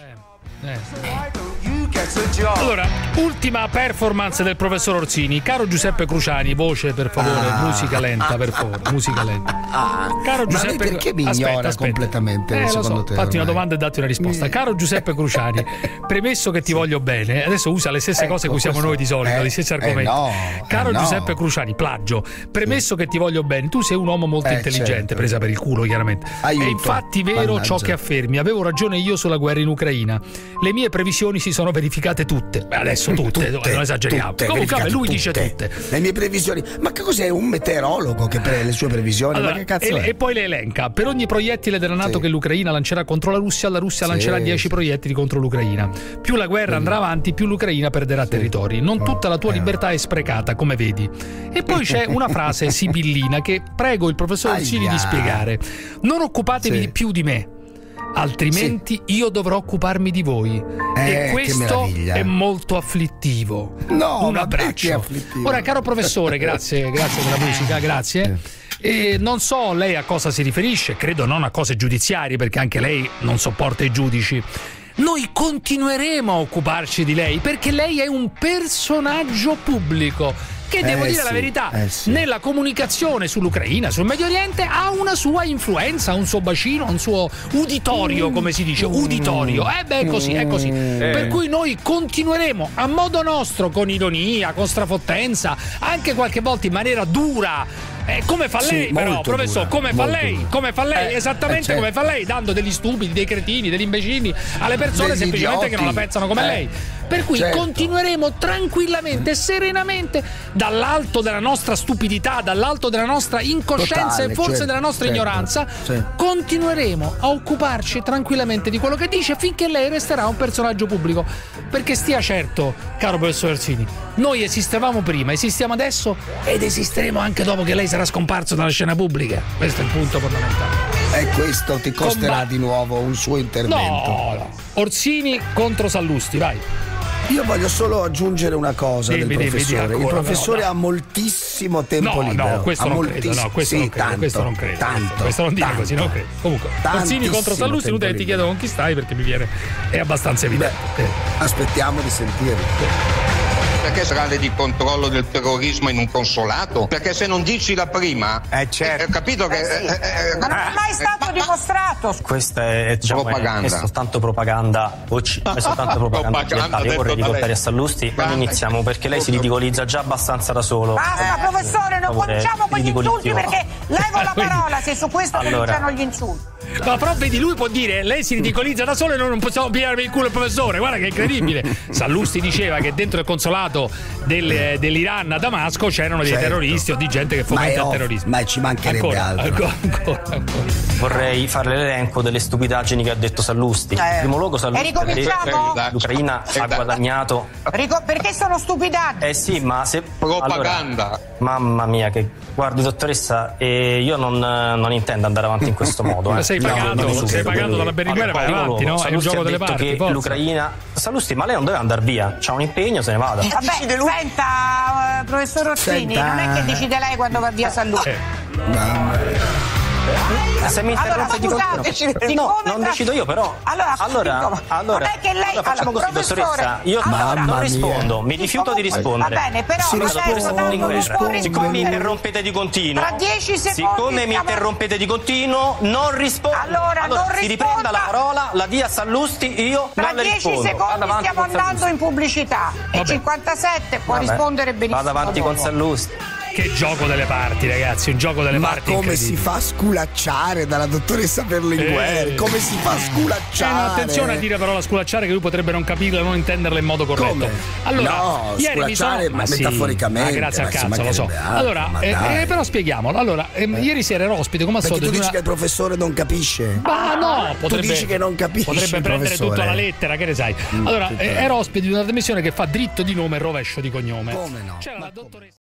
É. é. Allora, ultima performance del professor Orsini. Caro Giuseppe Cruciani, voce per favore, ah. musica lenta, per favore, musica lenta. Caro Giuseppe Ma perché mi aspetta, ignora aspetta. completamente? Eh, so. te, Fatti una domanda e datti una risposta. Caro Giuseppe Cruciani, premesso che ti sì. voglio bene, adesso usa le stesse ecco, cose che usiamo questo... noi di solito, eh, gli stessi argomenti. Eh no, Caro eh no. Giuseppe Cruciani, plagio, premesso sì. che ti voglio bene, tu sei un uomo molto eh, intelligente, certo. presa per il culo chiaramente. Aiuto. È infatti vero Mannaggia. ciò che affermi. Avevo ragione io sulla guerra in Ucraina. Le mie previsioni si sono verificate tutte. Beh, adesso tutte, tutte non esageriamo. Tutte, Comunque lui tutte. dice tutte. Le mie previsioni. Ma che cos'è un meteorologo che prende le sue previsioni? Allora, e, e, poi le elenca. Per ogni proiettile della Nato sì. che l'Ucraina lancerà contro la Russia, la Russia sì. lancerà 10 proiettili contro l'Ucraina. Più la guerra andrà avanti, più l'Ucraina perderà sì. territori. Non tutta la tua libertà è sprecata, come vedi. E poi c'è una frase sibillina che prego il professor Orsini di spiegare. Non occupatevi più di me altrimenti sì. io dovrò occuparmi di voi. Eh, e questo è molto afflittivo. No, un abbraccio. Ora, caro professore, grazie, grazie per la musica, grazie. E non so lei a cosa si riferisce, credo non a cose giudiziarie, perché anche lei non sopporta i giudici. Noi continueremo a occuparci di lei perché lei è un personaggio pubblico che devo eh dire sì, la verità, eh sì. nella comunicazione sull'Ucraina, sul Medio Oriente, ha una sua influenza, un suo bacino, un suo uditorio, mm. come si dice, uditorio. Eh beh, è così, è così. Mm. Per cui noi continueremo a modo nostro, con ironia, con strafottenza, anche qualche volta in maniera dura eh, come fa lei, sì, però, professor? Come fa lei? Dura. Come fa lei? Eh, Esattamente certo. come fa lei, dando degli stupidi, dei cretini, degli imbecilli alle persone degli semplicemente idioti. che non la pensano come eh. lei. Per cui certo. continueremo tranquillamente, serenamente, dall'alto della nostra stupidità, dall'alto della nostra incoscienza Totale, e forse certo, della nostra certo, ignoranza, continueremo a occuparci tranquillamente di quello che dice finché lei resterà un personaggio pubblico. Perché stia certo, caro professor Orsini, noi esistevamo prima, esistiamo adesso ed esisteremo anche dopo che lei sarà scomparso dalla scena pubblica. Questo è il punto fondamentale. E questo ti costerà Comba- di nuovo un suo intervento. No, no. Orsini contro Sallusti, vai. Io voglio solo aggiungere una cosa dimmi, del professore. Dimmi, il professore no, ha moltissimo tempo no, libero. No, questo ha non moltiss- credo. No, questo, sì, non credo, tanto, questo non credo. Tanto, questo non dire così, non credo. Comunque, Orsini contro Sallusti, inutile ti chiedo con chi stai perché mi viene è abbastanza evidente. Beh, aspettiamo di sentirlo perché strade di controllo del terrorismo in un consolato? Perché se non dici la prima, eh, certo. eh, capito che. Eh, sì. Eh, eh, ma non è mai stato ma, dimostrato. Questa è, diciamo, propaganda. È, è soltanto propaganda. È soltanto propaganda occidentale. Io vorrei riportare a Sallusti. Non iniziamo perché lei si ridicolizza già abbastanza da solo. Basta, professore, non cominciamo con gli insulti perché levo la parola se su questo allora, cominciano gli insulti. Ma però vedi, lui può dire lei si ridicolizza da solo e noi non possiamo pigliarmi il culo il professore. Guarda che incredibile. Sallusti diceva che dentro il consolato del, dell'Iran a Damasco c'erano dei certo. terroristi o di gente che fomenta il terrorismo. Ma ci mancherebbe ancora, altro. Ancora, ancora, ancora. Vorrei fare l'elenco delle stupidaggini che ha detto Sallusti. In primo luogo Sallusti ha detto l'Ucraina ha guadagnato. Rico- perché sono stupidaggini? Eh sì, ma se propaganda. Allora, mamma mia che guardi dottoressa, eh, io non, non, intendo andare avanti in questo modo. Eh. sei pagato, no, sei pagato dalla Berlinguer, vai avanti, no? È un gioco delle parti. Che forza. l'Ucraina Sallusti, ma lei non deve andare via, c'ha un impegno, se ne vada. Vabbè, senta, professor Rossini, non è che decide lei quando va via Sallusti. Eh. Se mi interrompe allora, di continuo. No, non decido io, però. Allora, allora, allora, non è che lei allora, facciamo così, dottoressa. Io allora, non rispondo, mi rifiuto di rispondere. Va bene, però si risponde, siccome mi interrompete di continuo. Tra dieci secondi. Siccome mi interrompete di continuo, non rispondo. Allora, non si riprenda la parola, la dia Sallusti, io non le rispondo. Tra dieci secondi stiamo andando in pubblicità. E 57 può rispondere benissimo. Vado avanti con Sallusti. Che gioco delle parti, ragazzi, un gioco delle Ma parti. Ma come si fa a sculacciare dalla dottoressa Berlinguer? Eh, come si fa a sculacciare? Eh, no, attenzione a dire parola sculacciare che lui potrebbe non capirla, non intenderla in modo corretto. Come? Allora, no, ieri mi sono ma metaforicamente. Sì, ma grazie al cazzo, lo so. Altro, allora, eh, eh, però spieghiamolo. Allora, ehm, eh. ieri sera ero ospite come al solito. tu dici una... che il professore non capisce? Ma no, potrebbe, tu dici che non capisce. Potrebbe prendere tutto alla lettera, che ne sai. Mm, allora, ero ospite di una trasmissione che fa dritto di nome e rovescio di cognome. Come no? C'era la dottoressa